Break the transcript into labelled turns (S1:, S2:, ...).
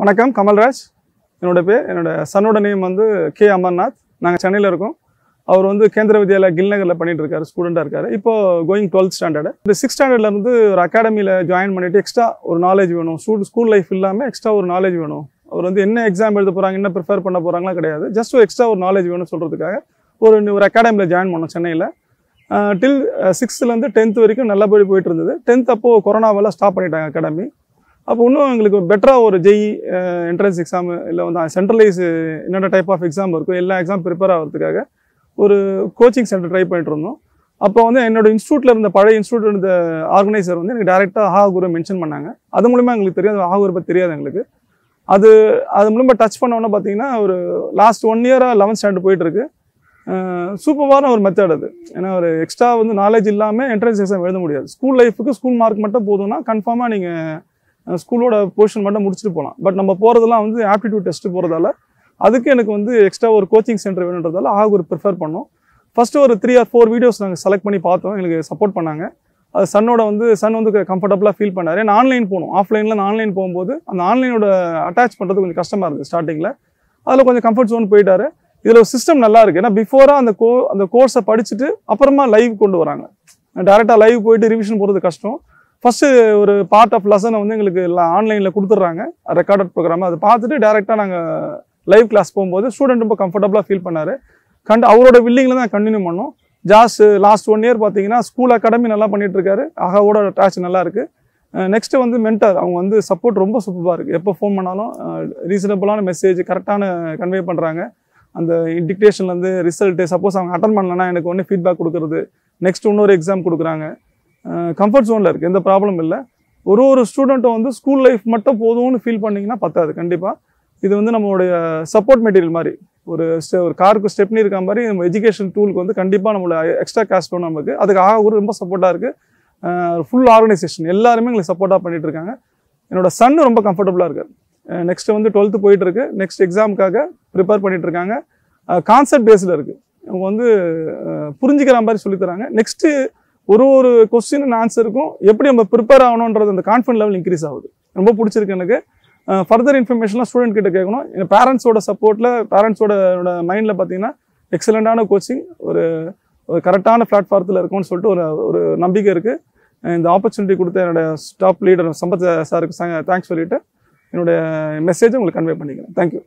S1: வணக்கம் கமல்ராஜ். என்னோட பேர் என்னோட சன்னோட நேம் வந்து கே அமர்நாத். நாங்கள் சென்னையில் இருக்கோம். அவர் வந்து கேந்திர வித்யாலயா கில்நகரில் பண்ணிட்டு இருக்காரு ஸ்டூடெண்டாக இருக்காரு. இப்போ கோயிங் டுவெல்த் ஸ்டாண்டர்டு இந்த சிக்ஸ் ஸ்டாண்டர்ட்லேருந்து ஒரு அகாடமியில் ஜாயின் பண்ணிட்டு எக்ஸ்ட்ரா ஒரு நாலேஜ் வேணும். ஸ்கூல் ஸ்கூல் லைஃப் இல்லாமல் எக்ஸ்ட்ரா ஒரு நாலேஜ் வேணும். அவர் வந்து என்ன எக்ஸாம் எழுத போகிறாங்க என்ன ப்ரிஃபர் பண்ண போகிறாங்களா கிடையாது. ஜஸ்ட் ஒரு எக்ஸ்ட்ரா ஒரு நாலேஜ் வேணும்னு சொல்கிறதுக்காக ஒரு ஒரு அகாடமியில் ஜாயின் பண்ணோம் சென்னையில். டில் சிக்ஸ்த்துலேருந்து டென்த் வரைக்கும் நல்லபடி போயிட்டு இருந்தது. டென்த் அப்போது கொரோனாவெல்லாம் ஸ்டாப் பண்ணிட்டாங்க அகாடமி அப்போ இன்னும் எங்களுக்கு பெட்டராக ஒரு ஜெய் என்ட்ரன்ஸ் எக்ஸாம் இல்லை வந்து சென்ட்ரலைஸ் என்னென்ன டைப் ஆஃப் எக்ஸாம் இருக்கும் எல்லா எக்ஸாம் ப்ரிப்பேர் ஆகிறதுக்காக ஒரு கோச்சிங் சென்டர் ட்ரை பண்ணிட்டு இருந்தோம். அப்போ வந்து என்னோட இன்ஸ்டியூட்டில் இருந்த பழைய இன்ஸ்டியூட் இருந்த ஆர்கனைசர் வந்து எனக்கு டேரெக்டாக ஆகுரை மென்ஷன் பண்ணாங்க. அது மூலிமா எங்களுக்கு தெரியாது ஆகுரை பற்றி தெரியாது எங்களுக்கு. அது அது மூலமா டச் பண்ணோன்னே பார்த்தீங்கன்னா ஒரு லாஸ்ட் ஒன் இயராக லெவன்த் ஸ்டாண்டர்ட் போயிட்டுருக்கு சூப்பரான ஒரு மெத்தட் அது. ஏன்னா ஒரு எக்ஸ்ட்ரா வந்து நாலேஜ் இல்லாமல் என்ட்ரன்ஸ் எக்ஸாம் எழுத முடியாது. ஸ்கூல் லைஃபுக்கு ஸ்கூல் மார்க் மட்டும் போதும்னா கன்ஃபார்மாக நீங்கள் ஸ்கூலோட போர்ஷன் மட்டும் முடிச்சுட்டு போகலாம் பட் நம்ம போகிறதெல்லாம் வந்து ஆப்டிடியூட் டெஸ்ட் போகிறதால அதுக்கு எனக்கு வந்து எக்ஸ்ட்ரா ஒரு கோச்சிங் சென்டர் வேணுன்றதால ஆக ஒரு ப்ரிஃபர் பண்ணோம். ஃபர்ஸ்ட் ஒரு த்ரீ ஆர் ஃபோர் வீடியோஸ் நாங்கள் செலக்ட் பண்ணி பார்த்தோம். எங்களுக்கு சப்போர்ட் பண்ணாங்க. அது சன்னோட வந்து சன் வந்து கம்ஃபர்டபுளாக ஃபீல் பண்ணார். ஏன்னா ஆன்லைன் போகணும் ஆஃப்லைனில் நான் ஆன்லைன் போகும்போது அந்த ஆன்லைனோட அட்டாச் பண்ணுறது கொஞ்சம் கஷ்டமாக இருந்தது ஸ்டார்டிங்கில் அதில் கொஞ்சம் கம்ஃபர்ட் ஜோன் போயிட்டாரு. இதில் ஒரு சிஸ்டம் நல்லா இருக்குது ஏன்னா பிஃபோராக அந்த கோ அந்த கோர்ஸை படிச்சுட்டு அப்புறமா லைவ் கொண்டு வராங்க. டேரெக்டாக லைவ் போயிட்டு ரிவிஷன் போகிறது கஷ்டம். ஃபஸ்ட்டு ஒரு பார்ட் ஆஃப் லெசனை வந்து எங்களுக்கு எல்லாம் ஆன்லைனில் கொடுத்துட்றாங்க. ரெக்கார்டட் ப்ரோக்ராம் அதை பார்த்துட்டு டேரெக்டாக நாங்கள் லைவ் கிளாஸ் போகும்போது ஸ்டூடெண்ட் ரொம்ப கம்ஃபர்டபுளாக ஃபீல் பண்ணாரு. கண்டு அவரோட வில்லிங்கில் தான் கண்டினியூ பண்ணோம். ஜாஸ் லாஸ்ட் ஒன் இயர் பார்த்தீங்கன்னா ஸ்கூல் அகாடமி நல்லா பண்ணிகிட்ருக்காரு அகாவோட அட்டாச் நல்லா இருக்கு. Uh, நெக்ஸ்ட்டு வந்து மென்டர் அவங்க வந்து சப்போர்ட் ரொம்ப சூப்பராக இருக்குது எப்போ ஃபோன் பண்ணாலும் ரீசனபிளான மெசேஜ் கரெக்டான கன்வே பண்ணுறாங்க அந்த டிக்டேஷன்லேருந்து ரிசல்ட்டு சப்போஸ் அவங்க அட்டன் பண்ணலன்னா எனக்கு ஒன்று ஃபீட்பேக் கொடுக்குறது. நெக்ஸ்ட் இன்னொரு எக்ஸாம் கொடுக்குறாங்க. கம்ஃபர்ட் ஜோனில் இருக்குது எந்த ப்ராப்ளம் இல்லை. ஒரு ஒரு ஸ்டூடெண்ட்டும் வந்து ஸ்கூல் லைஃப் மட்டும் போதும்னு ஃபீல் பண்ணிங்கன்னா பத்தாது கண்டிப்பாக இது வந்து நம்மளுடைய சப்போர்ட் மெட்டீரியல் மாதிரி. ஒரு ஸ்டெ ஒரு காருக்கு ஸ்டெப்னி இருக்க மாதிரி நம்ம எஜுகேஷன் டூலுக்கு வந்து கண்டிப்பாக நம்மளோட எக்ஸ்ட்ரா கேஷ் வேணும் நமக்கு. அதுக்கு ஆக ஒரு ரொம்ப சப்போர்ட்டாக இருக்குது ஃபுல் ஆர்கனைசேஷன் எல்லாருமே எங்களுக்கு சப்போர்ட்டாக பண்ணிகிட்டு இருக்காங்க. என்னோட சன் ரொம்ப கம்ஃபர்டபுளாக இருக்குது நெக்ஸ்ட்டு வந்து டுவெல்த்து போயிட்டு இருக்கு. நெக்ஸ்ட் எக்ஸாமுக்காக ப்ரிப்பேர் பண்ணிகிட்ருக்காங்க இருக்காங்க. கான்செப்ட் பேஸில் இருக்குது அவங்க வந்து புரிஞ்சுக்கிற மாதிரி சொல்லித்தராங்க நெக்ஸ்ட்டு ஒரு ஒரு கொஸ்டின் ஆன்சருக்கும் எப்படி நம்ம ப்ரிப்பேர் ஆகணுன்றது அந்த கான்ஃபிடன்ட் லெவல் இன்க்ரீஸ் ஆகுது. ரொம்ப பிடிச்சிருக்கு எனக்கு. ஃபர்தர் இன்ஃபர்மேஷன்லாம் ஸ்டூடெண்ட் கிட்ட கேட்கணும். என் பேரண்ட்ஸோட சப்போர்ட்டில் பேரண்ட்ஸோட மைண்டில் பார்த்தீங்கன்னா எக்ஸலண்ட்டான கோச்சிங் ஒரு ஒரு கரெக்டான பிளாட்ஃபார்த்தில் இருக்கும்னு சொல்லிட்டு ஒரு ஒரு நம்பிக்கை இருக்குது இந்த ஆப்பர்ச்சுனிட்டி கொடுத்த என்னோட ஸ்டாப் லீடர் சம்பத் சாருக்கு தேங்க்ஸ் சொல்லிட்டு என்னோட மெசேஜை உங்களுக்கு கன்வே பண்ணிக்கிறேன். தேங்க்யூ